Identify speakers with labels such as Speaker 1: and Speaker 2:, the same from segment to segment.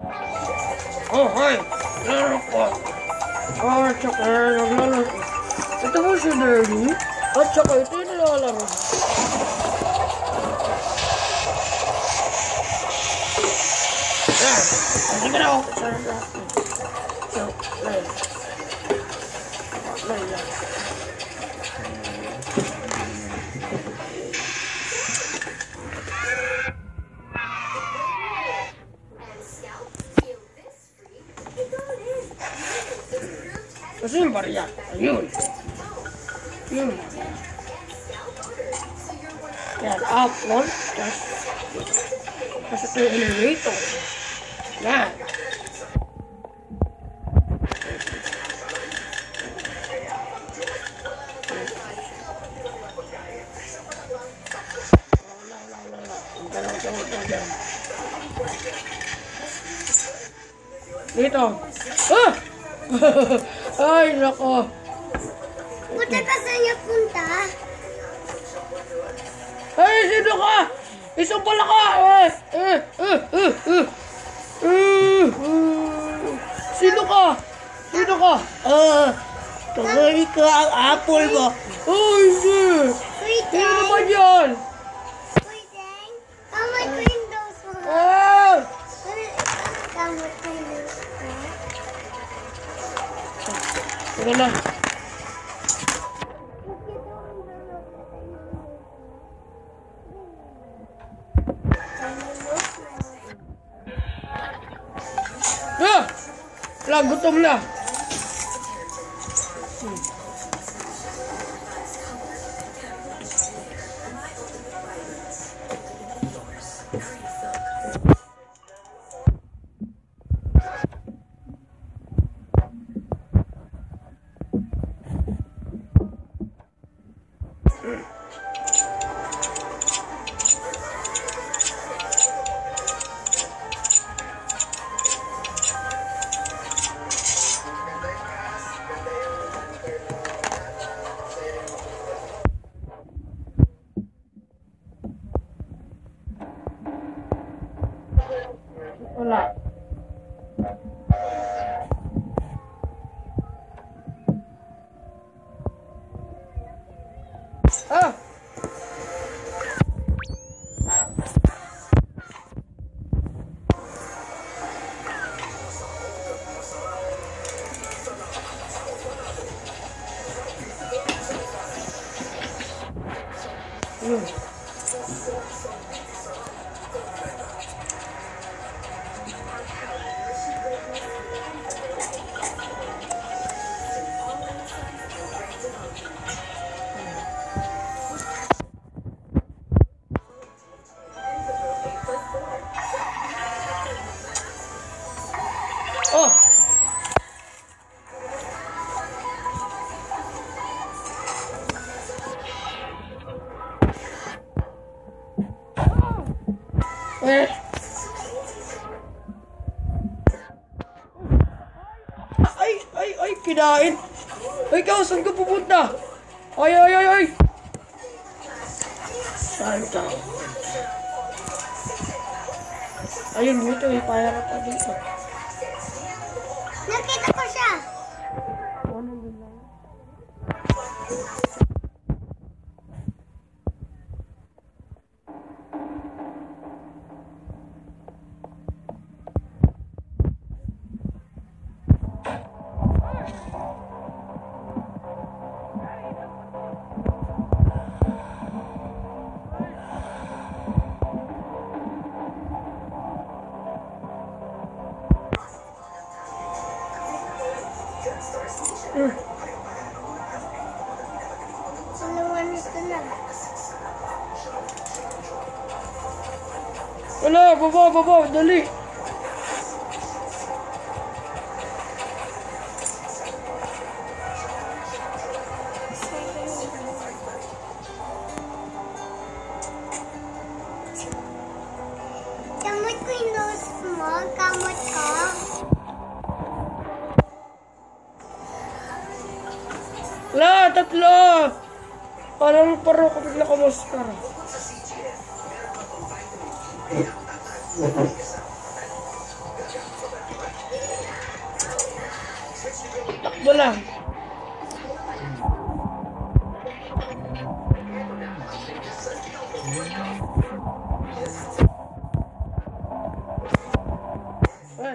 Speaker 1: Oh, hi! Ko. Tsaka naglalaro. Ito mo si Daddy. At saka ito yung nilalaro. Yan. Hindi ka na ako. Sorry. So, lay. Lay lang. Kasi yung barya. Ayun. Yun. Yan, apple. Tapos, tapos ito yung elevator. Yan. Dito. Ah! Ay, nako.
Speaker 2: Punta ka saan niya punta?
Speaker 1: Ay, sino ka? Isang pala ka! Eh, eh, eh, eh, eh. Eh, eh. Sino ka? Sino ka? Ah, tagay ka ang apple mo. Ay.
Speaker 2: Uy,
Speaker 1: Sino naman yan? 일어나. 야! 라, 그것도 몰라. Alright. Oh! Eh. Ay, ay, ay, kinain. Ay, ikaw, saan ka pupunta? Ay, ay, ay, ay. Saan ka? Ayun, dito, may payara pa dito. Não quer tocar
Speaker 2: Suluwanis ko na.
Speaker 1: Wala, baba, baba, dali. tatlo! Parang
Speaker 3: parang kapag na
Speaker 1: kumusta. Takbo lang. Hey.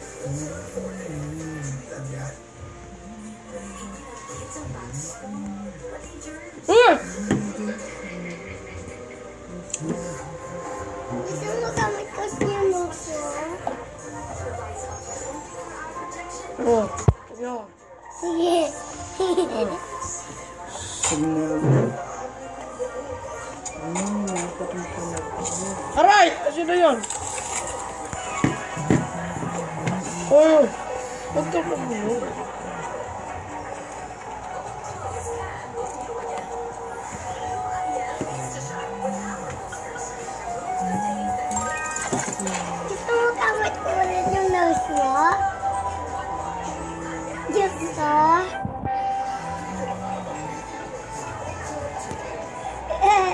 Speaker 1: Ah!
Speaker 2: Gusto mo gamit ko yung nose mo?
Speaker 1: Oh.
Speaker 2: Sige.
Speaker 1: Aray! Sino yun? Oh,
Speaker 2: untuk menunggu. Kita mau kamu ya? Jasa. Eh,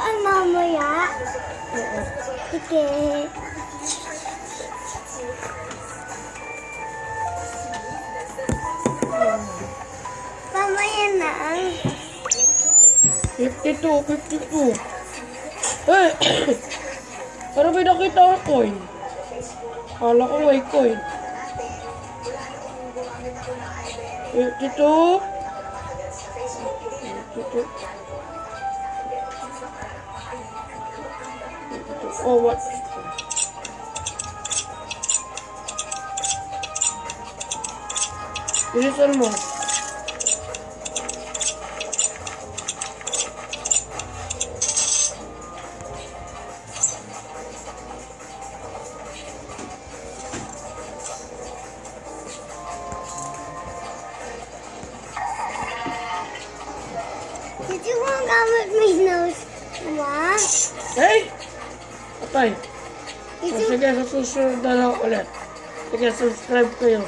Speaker 1: na.
Speaker 2: Ano mo ya?
Speaker 1: Oo.
Speaker 2: Sige. Mamaya na.
Speaker 1: 52, 52. Eh! Parang may nakita akong coin. Kala ko may coin. 52. 52. or what picture. It is almost.
Speaker 2: Did you want to come with me, nose? What?
Speaker 1: Hey! Patay.
Speaker 2: Did
Speaker 1: O
Speaker 2: you
Speaker 1: sige, sa susunod na lang ulit. Sige, subscribe kayo.